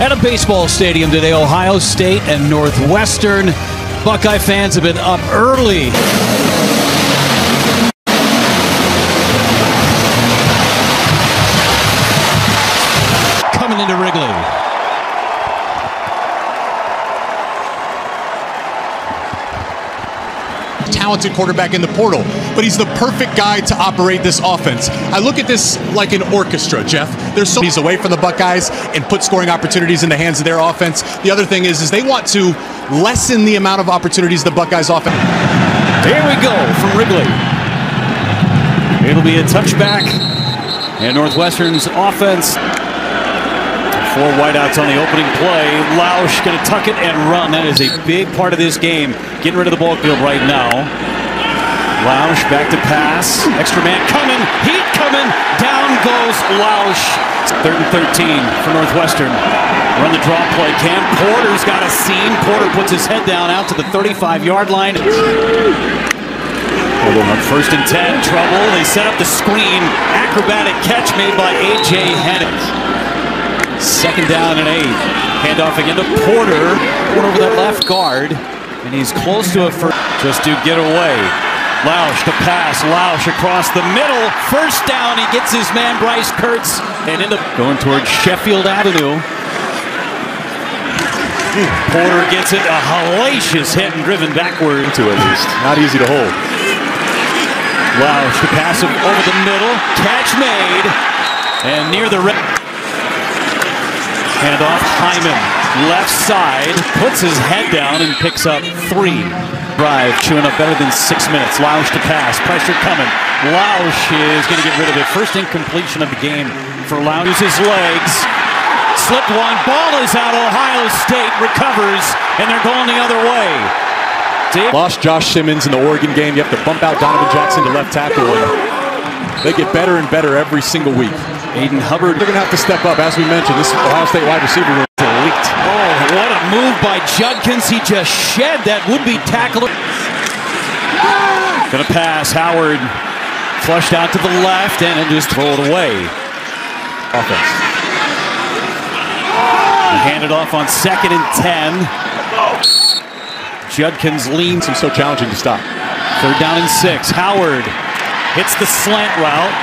At a baseball stadium today, Ohio State and Northwestern. Buckeye fans have been up early. Talented quarterback in the portal, but he's the perfect guy to operate this offense. I look at this like an orchestra, Jeff. There's so he's away from the Buckeyes and put scoring opportunities in the hands of their offense. The other thing is, is they want to lessen the amount of opportunities the Buckeyes offense. Here we go from Wrigley. It'll be a touchback. And Northwestern's offense. Four whiteouts on the opening play. Lausch going to tuck it and run. That is a big part of this game. Getting rid of the ball field right now. Lausch back to pass. Extra man coming. Heat coming. Down goes Lausch. Third and 13 for Northwestern. Run the draw play. Cam Porter's got a seam. Porter puts his head down out to the 35-yard line. First and 10, trouble. They set up the screen. Acrobatic catch made by A.J. Henning. Second down and eight. Handoff again to Porter. Going over that left guard. And he's close to it for just to get away. Lausch to pass. Lausch across the middle. First down. He gets his man Bryce Kirtz and end up going towards Sheffield Avenue. Porter gets it. A hellacious hit and driven backward. To at least. Not easy to hold. Lausch to pass him over the middle. Catch made. And near the red. Handoff Himon. Left side. Puts his head down and picks up three. Drive chewing up better than six minutes. Lausch to pass. Pressure coming. Lausch is going to get rid of it. First incompletion of the game for Lausch. Uses his legs. Slipped one. Ball is out. Ohio State recovers. And they're going the other way. Lost Josh Simmons in the Oregon game. You have to bump out Donovan Jackson to left tackle. They get better and better every single week. Aidan Hubbard. They're going to have to step up. As we mentioned, this Ohio State wide receiver room is elite. Oh, what a move by Judkins. He just shed that would-be tackler. Gonna pass. Howard flushed out to the left and just throw it away. Offense. Hand it off on second and 10. Judkins leans. Seems so challenging to stop. Third down and six. Howard hits the slant route.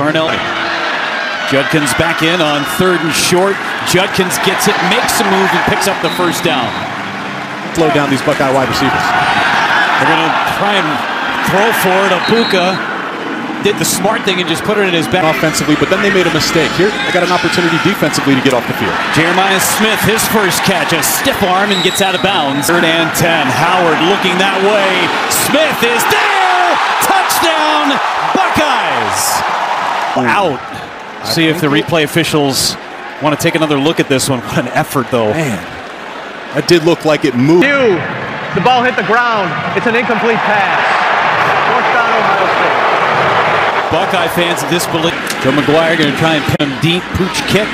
Carnell. Judkins back in on third and short. Judkins gets it, makes a move, and picks up the first down. Slow down these Buckeye wide receivers. They're going to try and throw for it. Egbuka did the smart thing and just put it in his back. Offensively, but then they made a mistake. Here, they got an opportunity defensively to get off the field. Jeremiah Smith, his first catch, a stiff arm and gets out of bounds. Third and 10. Howard looking that way. Smith is there! Touchdown, Buckeyes! Mm. Out. See if the replay officials want to take another look at this one. What an effort, though. Man, that did look like it moved. You. The ball hit the ground. It's an incomplete pass. Fourth down, Ohio State. Buckeye fans in disbelief. Joe McGuire going to try and pin him deep. Pooch kick.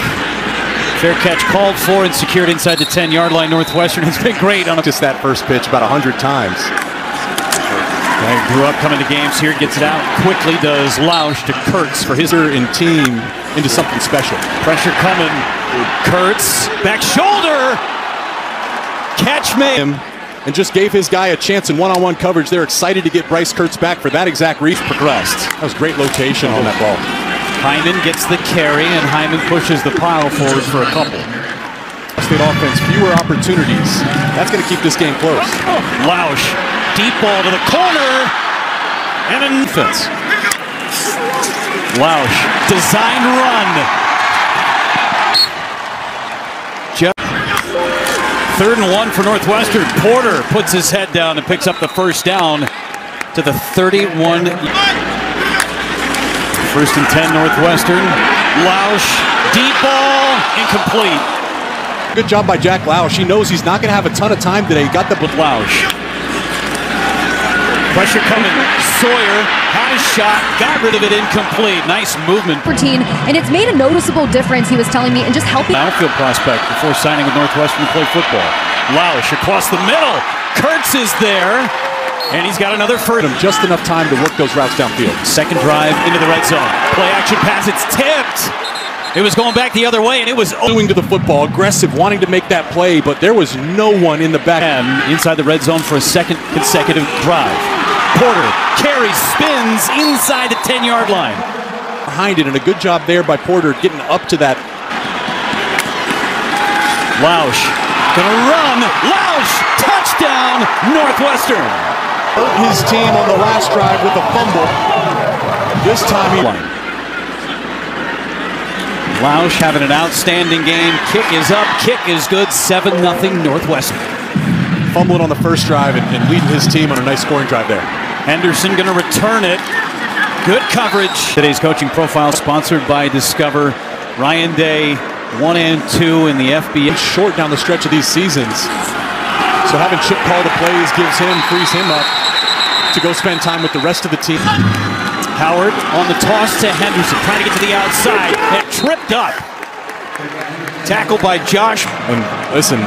Fair catch called for and secured inside the 10-yard line. Northwestern has been great on a Just that first pitch about 100 times. Guy grew up coming to games here, gets it out quickly, does Lausch to Kirtz for his and team into something special. pressure coming. Kirtz, back shoulder. Catch made. Him and just gave his guy a chance in one-on-one coverage. They're excited to get Bryce Kirtz back for that exact reach. Progressed. That was great location on that ball. Himon gets the carry, and Himon pushes the pile forward for a couple. State offense, fewer opportunities. That's going to keep this game close. Lausch, deep ball to the corner, and an defense. Lausch, design run. Third and one for Northwestern. Porter puts his head down and picks up the first down to the 31. First and 10 Northwestern. Lausch, deep ball, incomplete. Good job by Jack Lausch. He knows he's not going to have a ton of time today. He got the with Lausch. Pressure coming. Sawyer had a shot, got rid of it incomplete. Nice movement. 14, and it's made a noticeable difference, he was telling me, and just helping. Outfield prospect before signing with Northwestern to play football. Lausch across the middle. Kirtz is there, and he's got another first. him just enough time to work those routes downfield. Second drive into the red zone. Play action pass. It's tipped. It was going back the other way, and it was doing to the football, aggressive, wanting to make that play, but there was no one in the back. And inside the red zone for a second consecutive drive. Porter carries, spins inside the 10 yard line. Behind it, and a good job there by Porter getting up to that. Lausch gonna run. Lausch touchdown, Northwestern. Hurt his team on the last drive with a fumble. This time he. Lausch having an outstanding game. Kick is up. Kick is good. 7 0 Northwestern. Fumbling on the first drive and, and leading his team on a nice scoring drive there. Henderson going to return it. Good coverage. Today's coaching profile sponsored by Discover. Ryan Day, one and two in the FBS. Short down the stretch of these seasons. So having Chip call the plays gives him, frees him up to go spend time with the rest of the team. Howard on the toss to Henderson, trying to get to the outside. And tripped up. Tackled by Josh. And listen,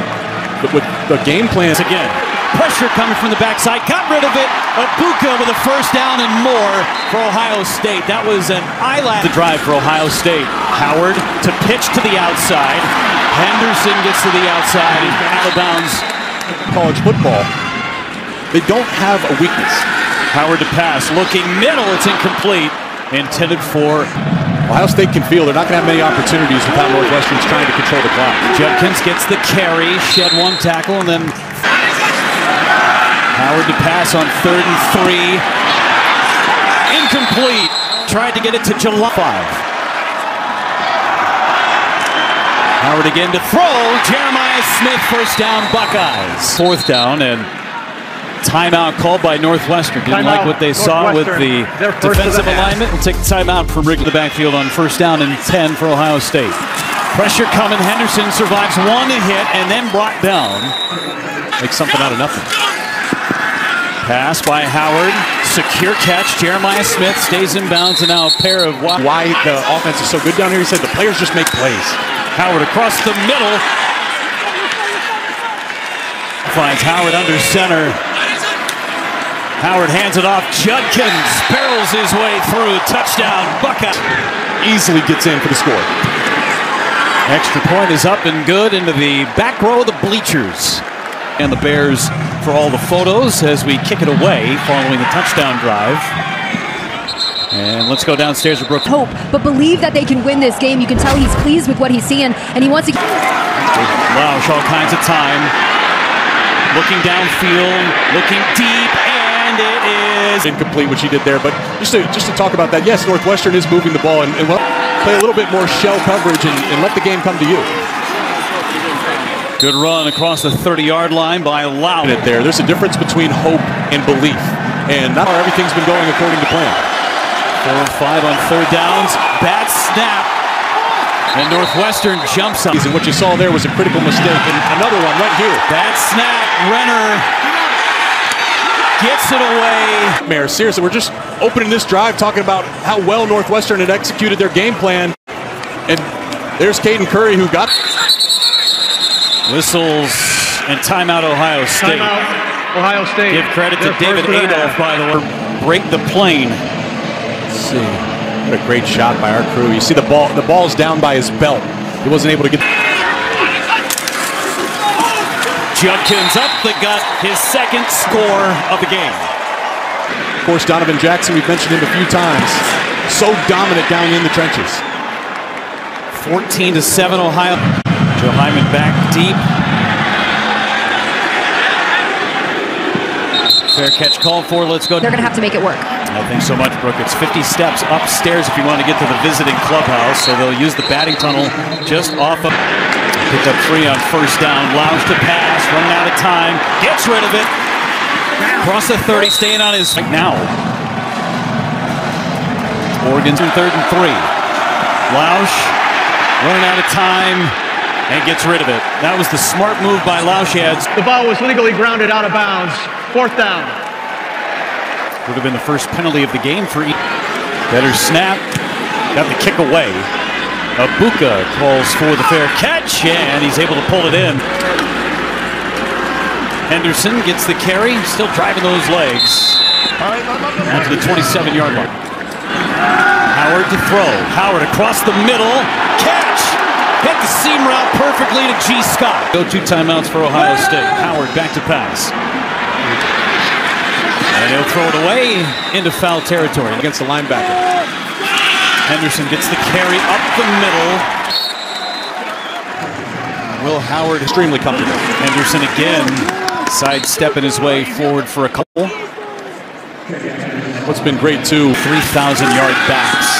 with the game plans again. Pressure coming from the backside. Got rid of it. Egbuka with a first down and more for Ohio State. That was an eyelash. The drive for Ohio State. Howard to pitch to the outside. Henderson gets to the outside. Out of bounds. College football. They don't have a weakness. Howard to pass. Looking middle. It's incomplete. Intended for Ohio State can feel they're not going to have many opportunities without Northwestern's trying to control the clock. Judkins gets the carry, shed one tackle, and then Howard to pass on third and three. Incomplete. Tried to get it to July. Five. Howard again to throw. Jeremiah Smith, first down, Buckeyes. Fourth down, and timeout called by Northwestern. Didn't Timeout, like what they saw with the They're first to the defensive alignment. We'll take the timeout from Wrigley the backfield on first down and 10 for Ohio State. Pressure coming. Henderson survives one hit and then brought down. Make something out of nothing. Pass by Howard. Secure catch. Jeremiah Smith stays in bounds and now a pair of wide. Why the offense is so good down here, he said the players just make plays. Howard across the middle. Finds Howard under center. Howard hands it off. Judkins barrels his way through. Touchdown, Buckeye. Easily gets in for the score. Extra point is up and good into the back row of the bleachers. And the Bears for all the photos as we kick it away following the touchdown drive. And let's go downstairs to Brooke. Hope, but believe that they can win this game. You can tell he's pleased with what he's seeing, and he wants to. Lausch all kinds of time. Looking downfield, looking deep, and it is Incomplete, what he did there. But just to just to talk about that, yes, Northwestern is moving the ball and, and well, play a little bit more shell coverage and, and let the game come to you. good run across the 30-yard line by Lau. It there. There's a difference between hope and belief. And not everything's been going according to plan. Four and five on third downs. Bad snap. And Northwestern jumps up. And what you saw there was a critical mistake. And another one right here. Bad snap. Renner gets it away. Mayor, seriously, we're just opening this drive talking about how well Northwestern had executed their game plan. And there's Caden Curry who got Whistles and timeout Ohio State. Timeout, Ohio State. Give credit to They're David first to the Adolph, by the way. Break the plane. Let's see. What a great shot by our crew. You see the ball the ball's down by his belt. He wasn't able to get Judkins up the gut, his second score of the game. Of course, Donovan Jackson, we've mentioned him a few times. So dominant down in the trenches. 14 to 7 Ohio. Joe Himon back deep. Fair catch called for. Let's go. They're going to have to make it work. I think so much, Brooke. It's 50 steps upstairs if you want to get to the visiting clubhouse. So they'll use the batting tunnel just off of. Picked up three on first down. Lounge to pass. Running out of time. Gets rid of it. Across the 30, staying on his right now. Oregon's in third and three. Lausch running out of time and gets rid of it. That was the smart move by Lauschheads. The ball was legally grounded out of bounds. Fourth down. Would have been the first penalty of the game for E. Better snap. Got the kick away. Egbuka calls for the fair catch, and he's able to pull it in. Henderson gets the carry, still driving those legs. Out to the 27-yard line. Howard to throw. Howard across the middle. Catch! Hit the seam route perfectly to Gee Scott. Go two timeouts for Ohio State. Howard back to pass. And he'll throw it away into foul territory against the linebacker. Henderson gets the carry up the middle. Will Howard extremely comfortable. Henderson again sidestepping his way forward for a couple. What's been great too, 3,000 yard backs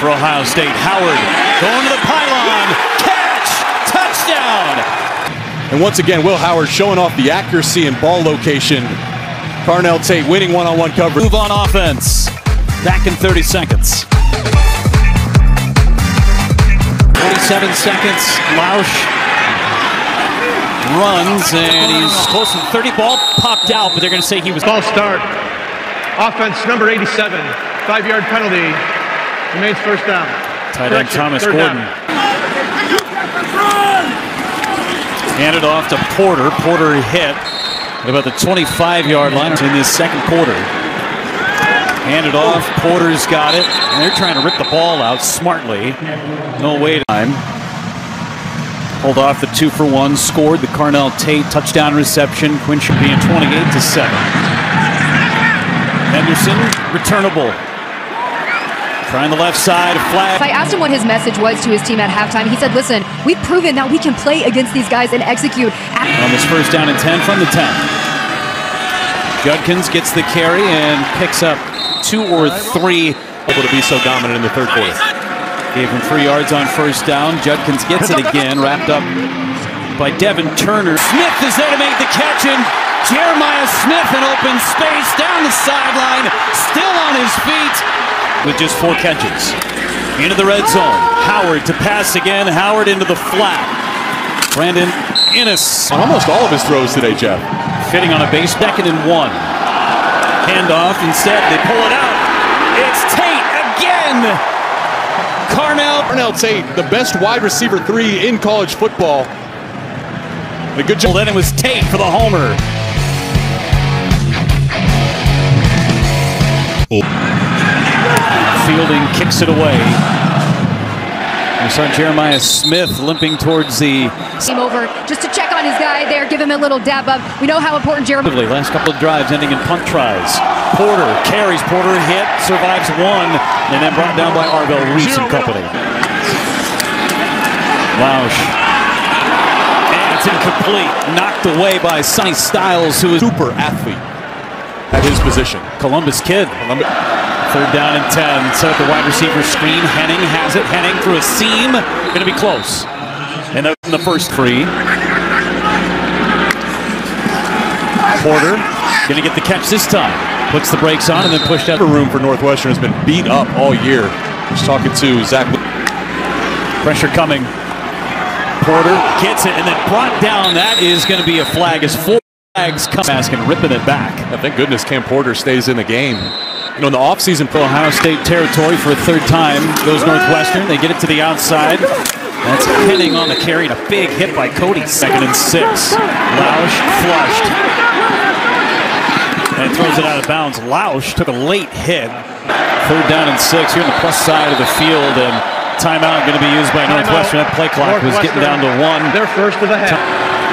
for Ohio State. Howard going to the pylon. Catch! Touchdown! And once again, Will Howard showing off the accuracy and ball location. Carnell Tate winning one-on-one coverage. Move on offense. Back in 30 seconds. 47 seconds. Lausch runs and he's close to the 30 ball popped out, but they're going to say he was. Ball start. Offense number 87. Five yard penalty. Remains first down. Tight end Thomas third Gordon. down. Handed off to Porter. Porter hit about the 25 yard line in this second quarter. Handed off. Porter's got it. And they're trying to rip the ball out smartly. No wait time. Pulled off the two for one. Scored the Carnell Tate touchdown reception. Quinn should be in 28 to 7. Henderson, returnable. Trying the left side, flag. I asked him what his message was to his team at halftime. He said, listen, we've proven that we can play against these guys and execute. on this first down and 10 from the 10. Judkins gets the carry and picks up two or three. Able to be so dominant in the third quarter. Gave him three yards on first down. Judkins gets it again, wrapped up by Devin Turner. Smith is there to make the catch, and Jeremiah Smith in open space down the sideline, still on his feet with just four catches. Into the red zone. Howard to pass again. Howard into the flat. Brandon Inniss On almost all of his throws today, Jeff. fitting on a base, second and one. Handoff instead, they pull it out. It's Tate again. Carnell. Carnell Tate, the best wide receiver three in college football. And a good job. Then it was Tate for the homer. Oh. Fielding kicks it away. We saw Jeremiah Smith limping towards the Came over just to check on his guy there, give him a little dab up. We know how important Jeremiah. Last couple of drives ending in punt tries. Porter carries. Porter hit, survives one, and then brought down by Arvell Reese and company. Lausch. And it's incomplete. Knocked away by Sonny Styles, who is Super athlete at his position. Columbus kid. Third down and 10. Set up the wide receiver screen. Henning has it. Henning through a seam. Going to be close. And then the first three. Porter going to get the catch this time. Puts the brakes on and then pushed out. The room for Northwestern has been beat up all year. Just talking to Zach. Pressure coming. Porter gets it and then brought down. That is going to be a flag as four flags come. Asking, ripping it back. Yeah, thank goodness Cam Porter stays in the game. You know, in the offseason, for Ohio State territory for a third time. Goes Northwestern. They get it to the outside. That's Henning on the carry and a big hit by Cody. Second and six. Lausch flushed. And throws it out of bounds. Lausch took a late hit. Third down and six here on the plus side of the field. And timeout going to be used by Northwestern. That play clock was getting down to one. They're first of the half.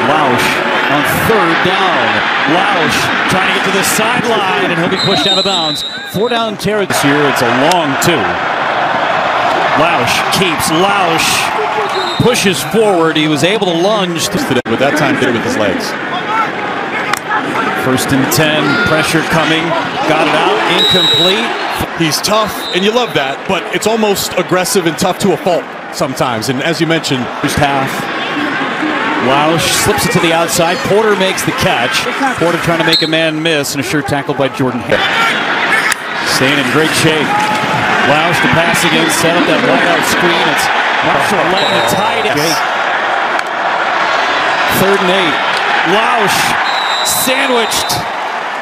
Lausch on third down. Lausch trying to get to the sideline, and he'll be pushed out of bounds. Four down this year. It's a long two. Lausch keeps. Lausch pushes forward. He was able to lunge. Today, but that time did it with his legs. First and 10. Pressure coming. Got it out. Incomplete. He's tough, and you love that, but it's almost aggressive and tough to a fault sometimes. And as you mentioned, First half. Lausch slips it to the outside. Porter makes the catch. Porter trying to make a man miss, and a sure tackle by Jordan Hill. Staying in great shape. Lausch to pass again, set up that wideout screen. It's Marshall letting it tight. Third and eight. Lausch sandwiched.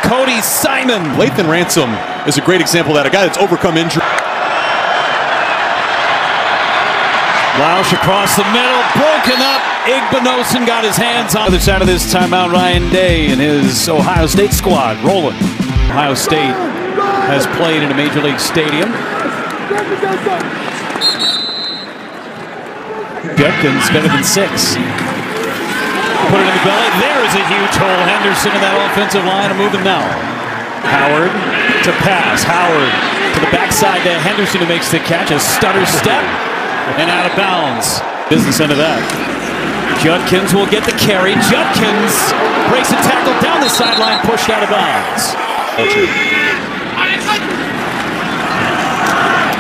Cody Simon. Lathan Ransom is a great example of that. A guy that's overcome injury. Lausch across the middle, broken up. Igbinosun got his hands on the other side of this timeout. Ryan Day and his Ohio State squad rolling. Ohio State has played in a major league stadium. Judkins better than six. Put it in the belly. There is a huge hole. Henderson in that offensive line. Are moving now. Howard to pass. Howard to the backside to Henderson who makes the catch. A stutter step and out of bounds. Business end of that. Judkins will get the carry. Judkins breaks a tackle down the sideline, pushed out of bounds.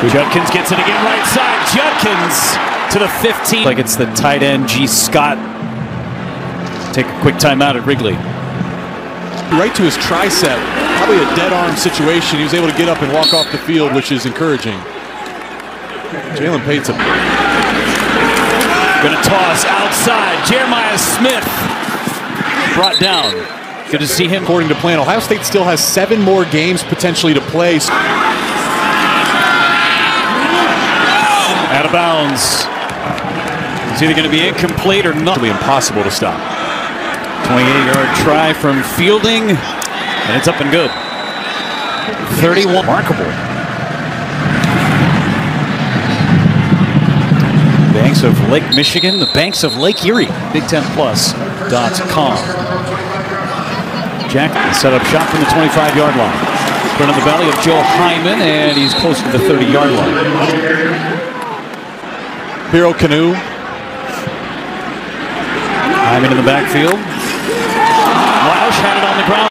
Judkins gets it again right side. Judkins to the 15. Like it's the tight end Gee Scott. Take a quick timeout at Wrigley. Right to his tricep. Probably a dead arm situation. He was able to get up and walk off the field, which is encouraging. Jalen Pate's a Going to toss outside. Jeremiah Smith brought down. Good to see him. According to plan, Ohio State still has seven more games potentially to play. Out of bounds. It's either going to be incomplete or not. Be impossible to stop. 28-yard try from Fielding, and it's up and good. 31. Remarkable. Banks of Lake Michigan, the banks of Lake Erie. Big10plus.com. Jack set up shot from the 25-yard line. Front of the belly of Joe Himon, and he's close to the 30-yard line. Hero Canoe. Himon in the backfield. Lausch had it on the ground.